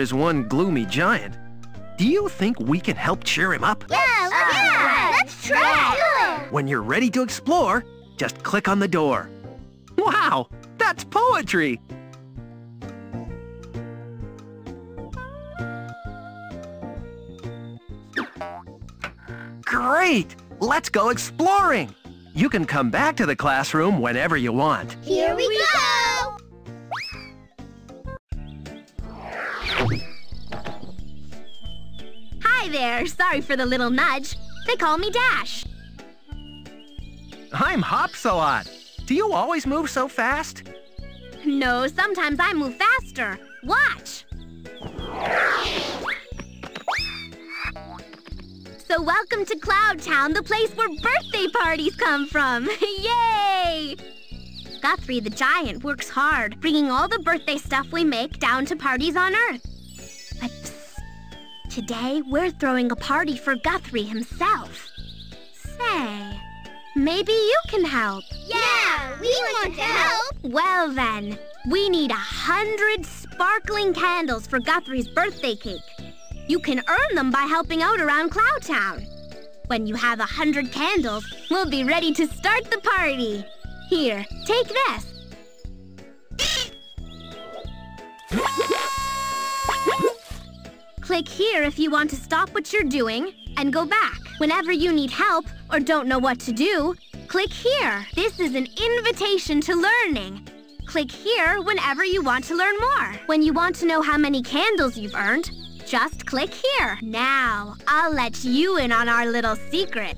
is one gloomy giant. Do you think we can help cheer him up? Yeah, let's, yeah, let's try. When you're ready to explore, just click on the door. Wow, that's poetry! Great! Let's go exploring! You can come back to the classroom whenever you want. Here we go! Hi there. Sorry for the little nudge. They call me Dash. I'm Hopsalot. Do you always move so fast? No, sometimes I move faster. Watch. So welcome to Cloud Town, the place where birthday parties come from. Yay! Guthrie the Giant works hard, bringing all the birthday stuff we make down to parties on Earth. But today we're throwing a party for Guthrie himself. Say, maybe you can help. Yeah, we want to help. Well then, we need a hundred sparkling candles for Guthrie's birthday cake. You can earn them by helping out around Cloud Town. When you have a hundred candles, we'll be ready to start the party. Here, take this. Click here if you want to stop what you're doing and go back. Whenever you need help or don't know what to do, click here. This is an invitation to learning. Click here whenever you want to learn more. When you want to know how many candles you've earned, just click here. Now, I'll let you in on our little secret.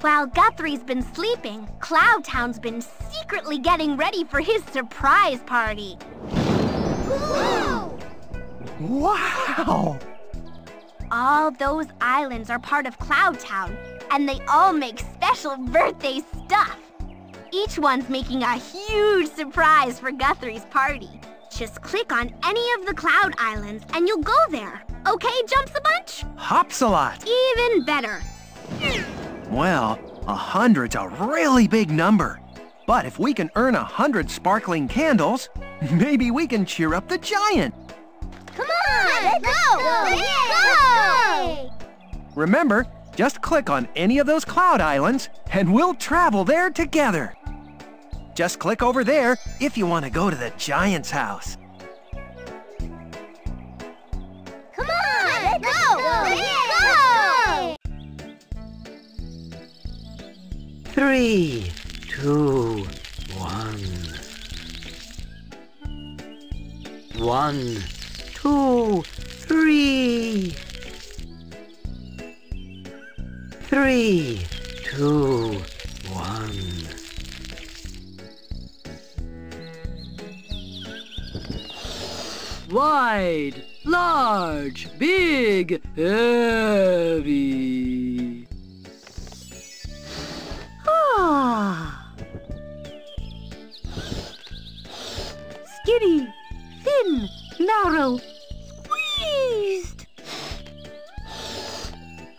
While Guthrie's been sleeping, Cloud Town's been secretly getting ready for his surprise party. Whoa! Wow! All those islands are part of Cloud Town, and they all make special birthday stuff. Each one's making a huge surprise for Guthrie's party. Just click on any of the Cloud Islands and you'll go there. Okay, Jumps a Bunch? Hopsalot. Even better. Well, a hundred's a really big number. But if we can earn a hundred sparkling candles, maybe we can cheer up the giant. Come on, let's go! Let's go! Remember, just click on any of those cloud islands and we'll travel there together. Just click over there if you want to go to the giant's house. Come on, let's go! Let's go! Three, two, one. One, two, three. Three, two, one. Wide, large, big, heavy. Narrow, squeezed.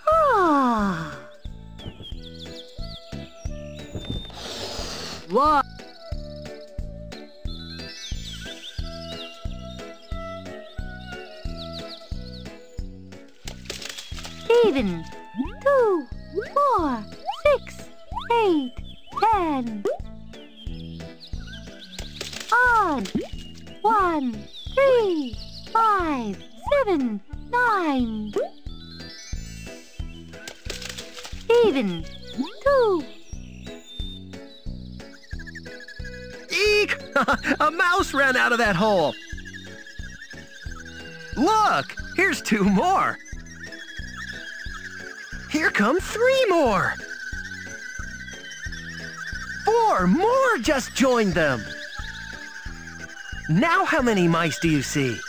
Ah. What? Even. Two, four, six, eight, ten. Odd. One, three, five, seven, nine. Even. Two. Eek! a mouse ran out of that hole. Look, here's two more. Here come three more. Four more just joined them. Now how many mice do you see?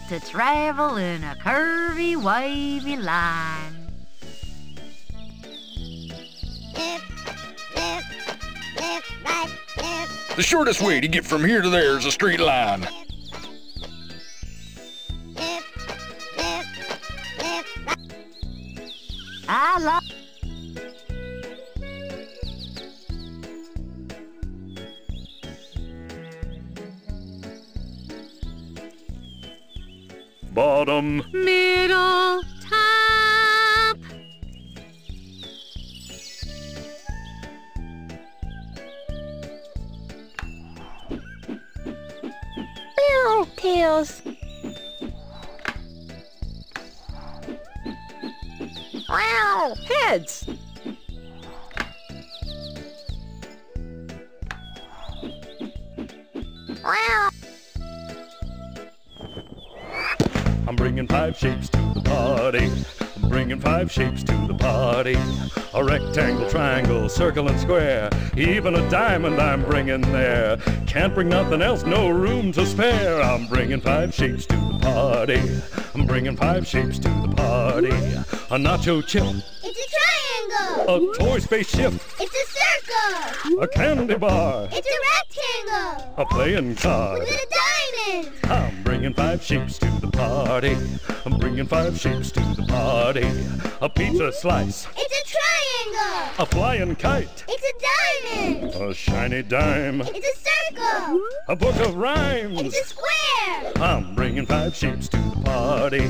Like to travel in a curvy, wavy line. The shortest way to get from here to there is a straight line. I like Bottom. Middle, top. Meow, tails. Wow, heads. Five shapes to the party. I'm bringing five shapes to the party. A rectangle, triangle, circle, and square. Even a diamond I'm bringing there. Can't bring nothing else, no room to spare. I'm bringing five shapes to the party. I'm bringing five shapes to the party. A nacho chip, It's a triangle. a toy spaceship, It's a circle. a candy bar, It's a rectangle. a playing card. With a I'm bringing five shapes to the party. I'm bringing five shapes to the party. A pizza slice, It's a triangle. a flying kite, It's a diamond. a shiny dime, It's a circle. a book of rhymes. It's a square. I'm bringing five shapes to the party.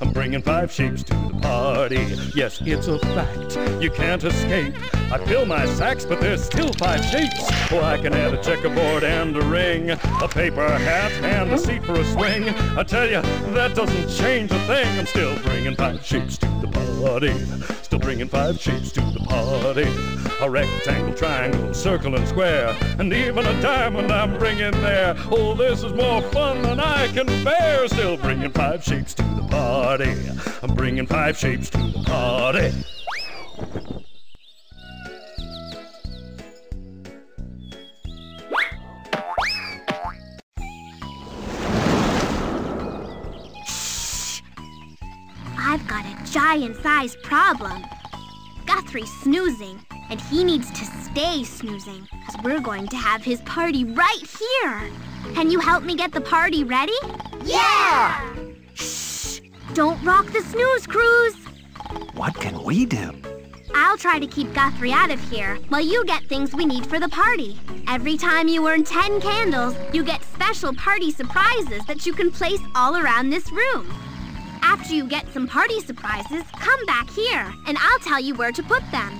I'm bringing five shapes to the party. Yes, it's a fact. You can't escape. I fill my sacks, but there's still five shapes. Oh, I can add a checkerboard and a ring, a paper hat and a seat for a swing. I tell you, that doesn't change a thing. I'm still bringing five shapes to the party. Still bringing five shapes to the party. A rectangle, triangle, circle, and square, and even a diamond I'm bringing there. Oh, this is more fun than I can bear. Still bringing five shapes to the party. I'm bringing five shapes to the party. I've got a giant-sized problem. Guthrie's snoozing, and he needs to stay snoozing, because we're going to have his party right here. Can you help me get the party ready? Yeah. Shh! Don't rock the snooze cruise. What can we do? I'll try to keep Guthrie out of here while you get things we need for the party. Every time you earn 10 candles, you get special party surprises that you can place all around this room. After you get some party surprises, come back here and I'll tell you where to put them.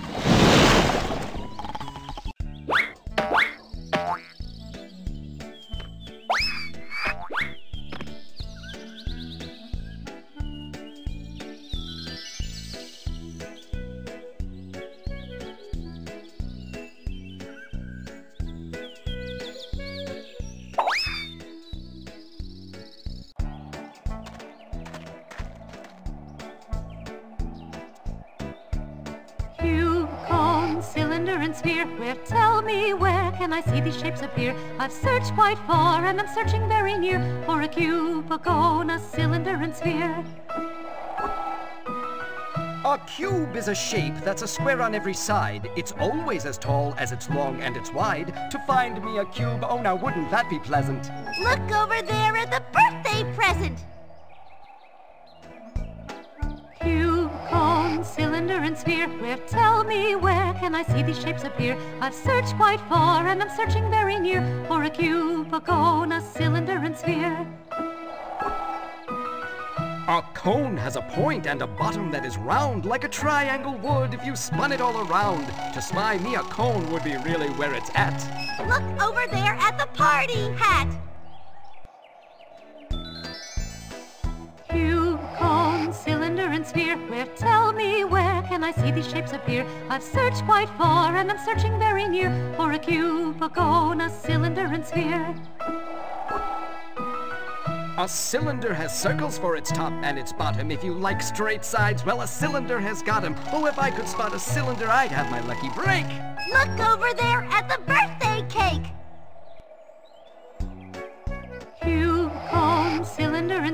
Cylinder, and sphere. Where tell me where can I see these shapes appear? I've searched quite far and I'm searching very near for a cube, a cone, a cylinder, and sphere. A cube is a shape that's a square on every side. It's always as tall as it's long and it's wide. To find me a cube, oh now wouldn't that be pleasant? Look over there at the birthday present. Cone, cylinder, and sphere. Where tell me where can I see these shapes appear? I've searched quite far and I'm searching very near for a cube, a cone, a cylinder, and sphere. A cone has a point and a bottom that is round, like a triangle would if you spun it all around. To spy me a cone would be really where it's at. Look over there at the party hat. Cylinder, and sphere. Where tell me where can I see these shapes appear? I've searched quite far and I'm searching very near for a cube, a cone, a cylinder, and sphere. A cylinder has circles for its top and its bottom. If you like straight sides, well, a cylinder has got 'em. Oh, if I could spot a cylinder, I'd have my lucky break. Look over there at the birthday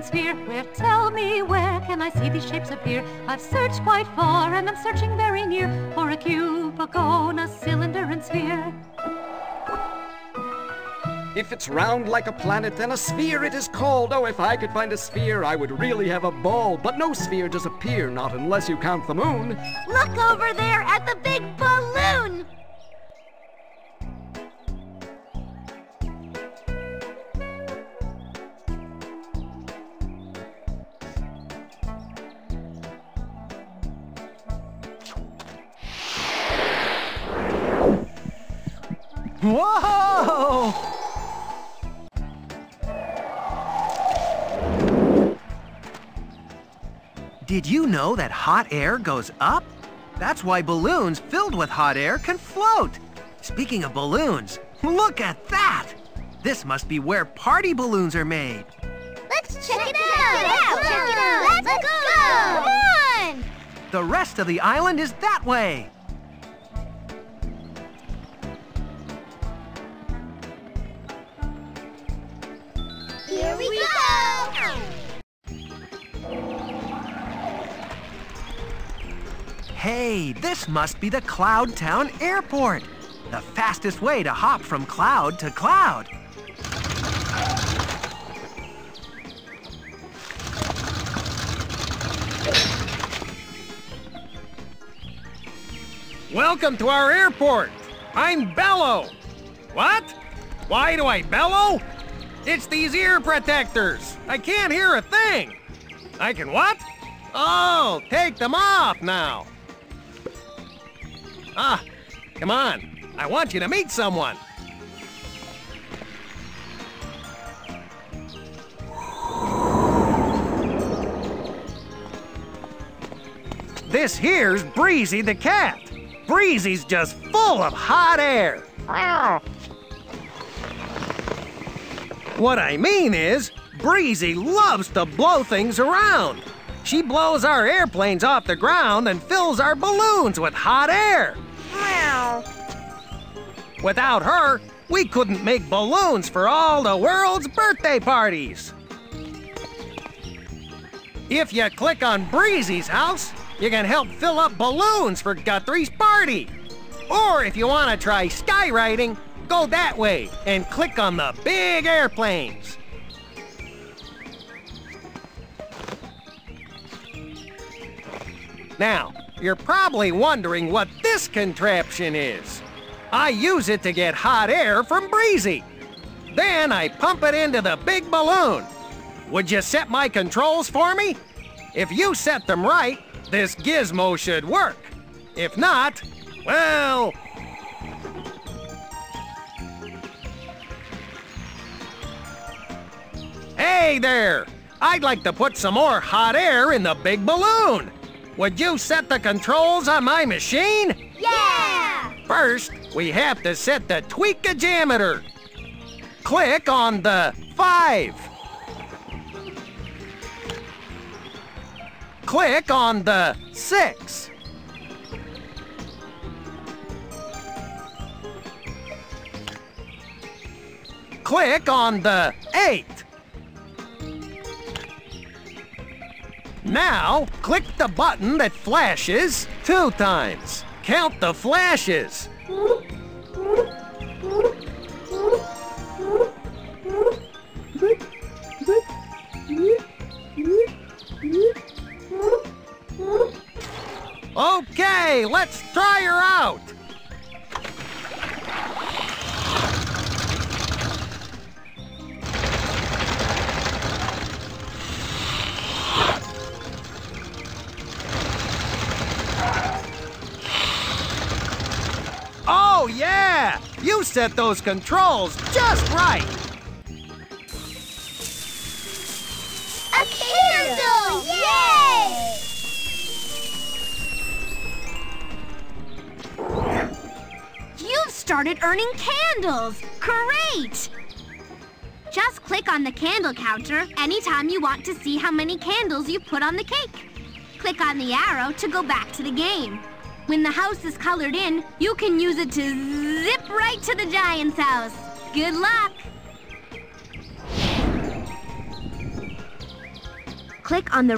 sphere. Where, tell me, where can I see these shapes appear? I've searched quite far and I'm searching very near for a cube, a cone, a cylinder and sphere. If it's round like a planet, then a sphere it is called. Oh, if I could find a sphere, I would really have a ball. But no sphere does appear, not unless you count the moon. Look over there at the big balloon! Did you know that hot air goes up? That's why balloons filled with hot air can float. Speaking of balloons, look at that! This must be where party balloons are made. Let's check, it out! Check it out! Let's, go! Come on! The rest of the island is that way. Hey, this must be the Cloud Town Airport. The fastest way to hop from cloud to cloud. Welcome to our airport. I'm Bello. What? Why do I bellow? It's these ear protectors. I can't hear a thing. I can what? Oh, take them off now. Ah, come on. I want you to meet someone. This here's Breezy the cat. Breezy's just full of hot air. What I mean is, Breezy loves to blow things around. She blows our airplanes off the ground and fills our balloons with hot air. Without her, we couldn't make balloons for all the world's birthday parties. If you click on Breezy's house, you can help fill up balloons for Guthrie's party. Or if you want to try skywriting, go that way and click on the big airplanes. Now, you're probably wondering what this contraption is. I use it to get hot air from Breezy. Then I pump it into the big balloon. Would you set my controls for me? If you set them right, this gizmo should work. If not, well... Hey there! I'd like to put some more hot air in the big balloon. Would you set the controls on my machine? Yeah! First, we have to set the tweak-a-jameter. Click on the 5. Click on the 6. Click on the 8. Now, click the button that flashes two times. Count the flashes. Okay, let's try her out. Set those controls just right! A candle! Yay! You've started earning candles! Great! Just click on the candle counter anytime you want to see how many candles you put on the cake. Click on the arrow to go back to the game. When the house is colored in, you can use it to zip right to the giant's house. Good luck! click on the